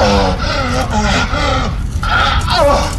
어. 아, 아, 아.